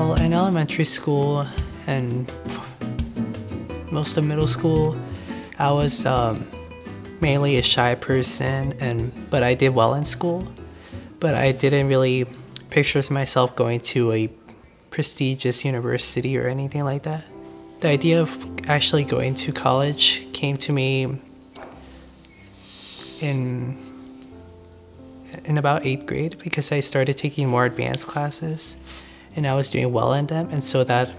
Well, in elementary school and most of middle school, I was um, mainly a shy person, and but I did well in school. But I didn't really picture myself going to a prestigious university or anything like that. The idea of actually going to college came to me in in about eighth grade because I started taking more advanced classes, and I was doing well in them, and so that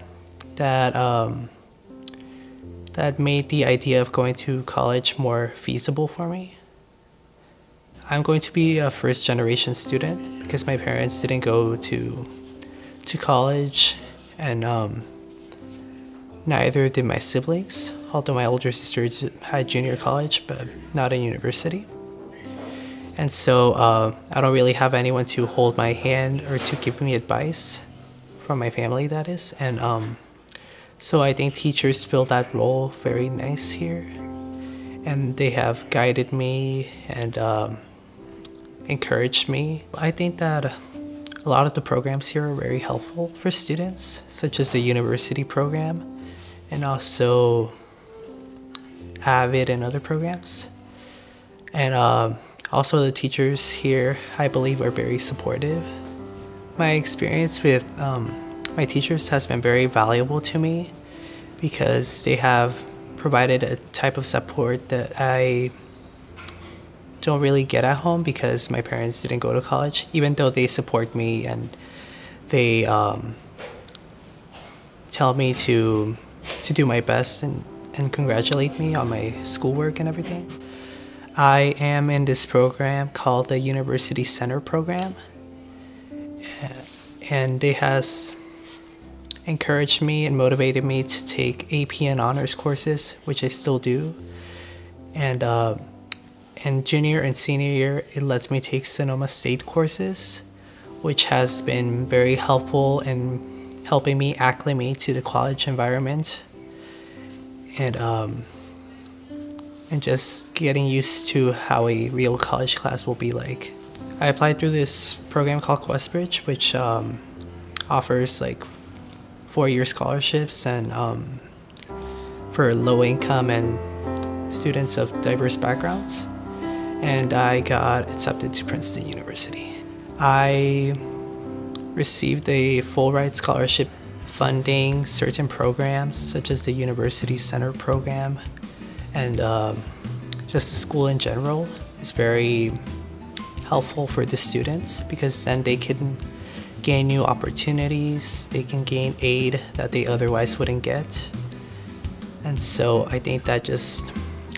that um, that made the idea of going to college more feasible for me. I'm going to be a first generation student because my parents didn't go to to college, and um, neither did my siblings. Although my older sister had junior college, but not a university. And so uh, I don't really have anyone to hold my hand or to give me advice from my family, that is. And um, so I think teachers fill that role very nice here. And they have guided me and um, encouraged me. I think that a lot of the programs here are very helpful for students, such as the university program and also AVID and other programs. And um, also the teachers here, I believe, are very supportive. My experience with um, my teachers has been very valuable to me because they have provided a type of support that I don't really get at home because my parents didn't go to college, even though they support me and they um, tell me to to do my best and, and congratulate me on my schoolwork and everything. I am in this program called the University Center Program, and it has encouraged me and motivated me to take AP and honors courses, which I still do. And uh, in junior and senior year, it lets me take Sonoma State courses, which has been very helpful in helping me acclimate to the college environment. And um, and just getting used to how a real college class will be like. I applied through this program called QuestBridge, which um, offers like four-year scholarships and um, for low income and students of diverse backgrounds. And I got accepted to Princeton University. I received a full ride scholarship funding certain programs such as the University Center program and um, just the school in general is very helpful for the students because then they can gain new opportunities, they can gain aid that they otherwise wouldn't get. And so I think that just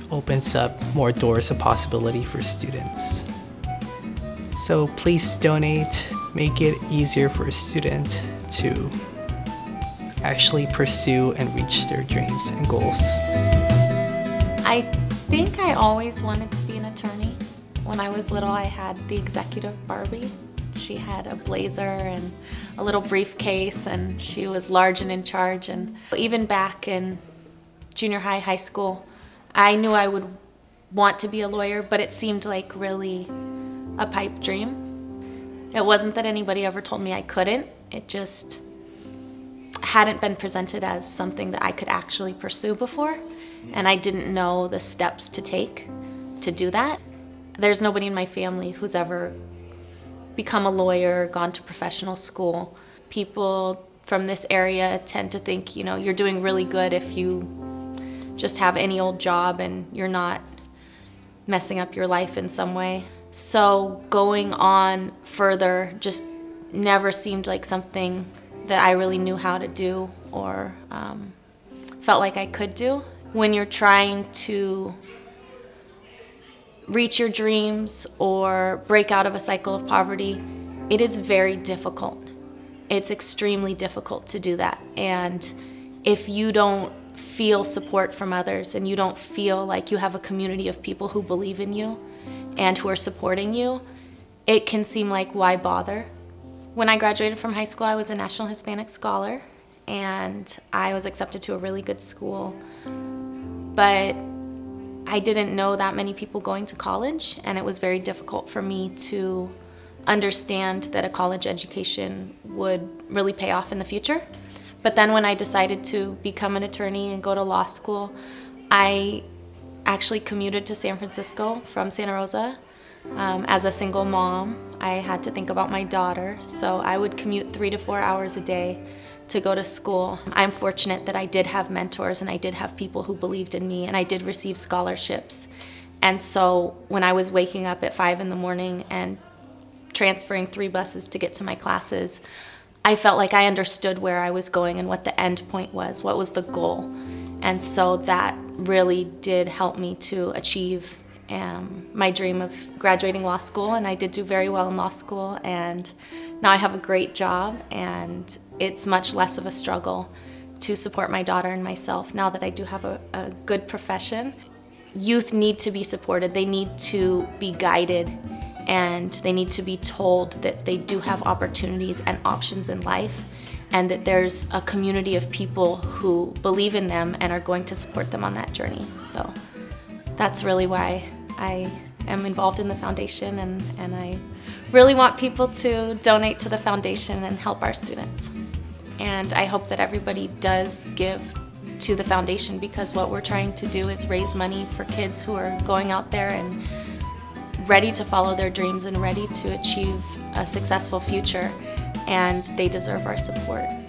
opens up more doors of possibility for students. So please donate, make it easier for a student to actually pursue and reach their dreams and goals. I think I always wanted to be an attorney. When I was little, I had the executive Barbie. She had a blazer and a little briefcase, and she was large and in charge. And even back in junior high, high school, I knew I would want to be a lawyer, but it seemed like really a pipe dream. It wasn't that anybody ever told me I couldn't, it just hadn't been presented as something that I could actually pursue before and I didn't know the steps to take to do that. There's nobody in my family who's ever become a lawyer, gone to professional school. People from this area tend to think, you know, you're doing really good if you just have any old job and you're not messing up your life in some way. So going on further just never seemed like something that I really knew how to do or um, felt like I could do when you're trying to reach your dreams or break out of a cycle of poverty, it is very difficult. It's extremely difficult to do that. And if you don't feel support from others and you don't feel like you have a community of people who believe in you and who are supporting you, it can seem like why bother? When I graduated from high school, I was a National Hispanic Scholar and I was accepted to a really good school but I didn't know that many people going to college, and it was very difficult for me to understand that a college education would really pay off in the future. But then when I decided to become an attorney and go to law school, I actually commuted to San Francisco from Santa Rosa. Um, as a single mom, I had to think about my daughter, so I would commute three to four hours a day to go to school. I'm fortunate that I did have mentors and I did have people who believed in me and I did receive scholarships. And so when I was waking up at five in the morning and transferring three buses to get to my classes, I felt like I understood where I was going and what the end point was, what was the goal. And so that really did help me to achieve um, my dream of graduating law school. And I did do very well in law school. And now I have a great job, and it's much less of a struggle to support my daughter and myself now that I do have a, a good profession. Youth need to be supported, they need to be guided and they need to be told that they do have opportunities and options in life and that there's a community of people who believe in them and are going to support them on that journey. So that's really why I am involved in the foundation and, and I really want people to donate to the foundation and help our students. And I hope that everybody does give to the foundation because what we're trying to do is raise money for kids who are going out there and ready to follow their dreams and ready to achieve a successful future, and they deserve our support.